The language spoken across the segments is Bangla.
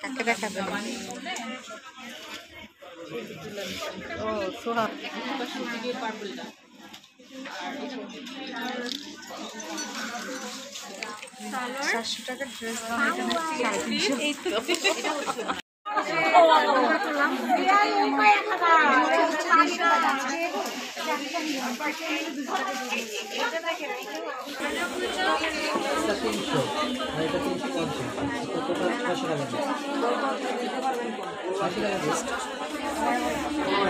কাকে দেখাবে ও সোহা চারশো টাকার ড্রেস এই তো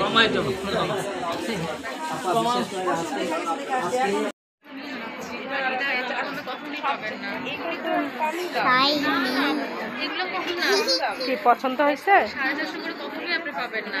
কমাই দেবো কি পছন্দ হয়েছে? সাড়ে চারশো করে কখনোই আপনি পাবেন না।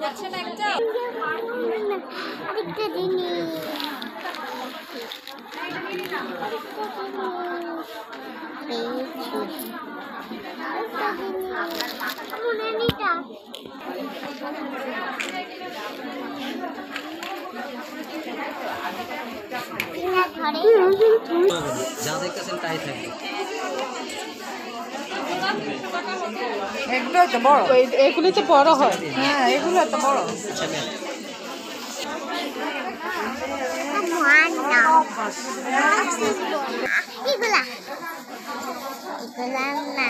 বাটিক আরেকটা জিনিস যা দেখতেছেন তাই থাকবে এগুলো তো বড়। এগুলো তো বড় হয়। হ্যাঁ এগুলো তো বড়। এগুলা। এগুলা না।